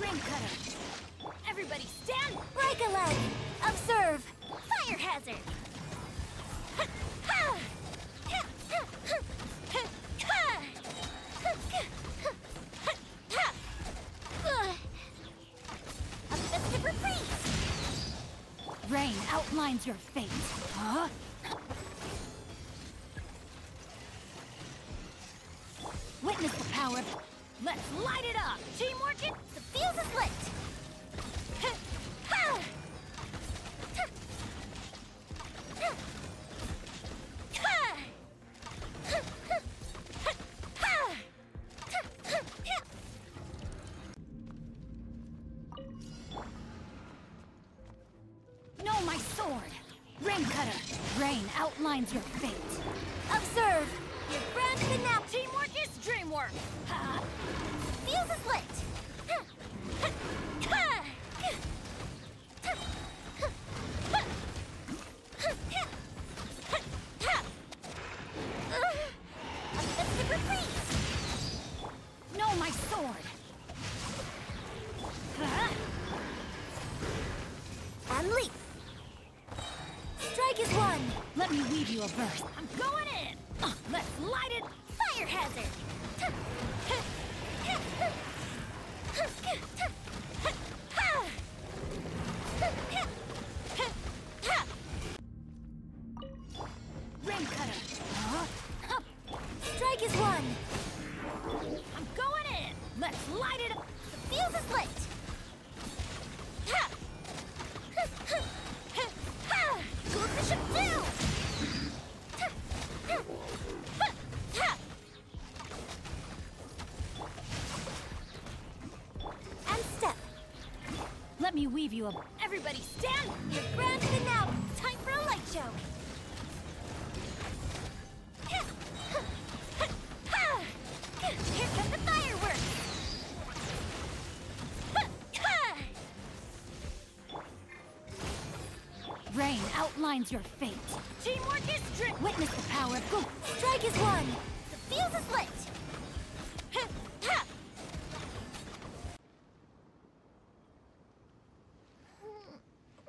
Rain cutter. Everybody stand. Break a leg. Observe. Fire hazard. A festive reprise. Rain outlines your fate. Huh? Witness the power. Let's light it up. Teamwork it. The fuse is lit. Know my sword. Rain cutter. Rain outlines your fate. Observe. Your friend the nap. Teamwork is dreamwork. Ha! Strike is one. Let me weave you a verse. I'm going in. Uh, let's light it. Fire hazard. Me weave you a. Everybody stand. Your grand finale. Time for a light show. Here come the fireworks. Rain outlines your fate. Teamwork is dream. Witness the power of. Go. Strike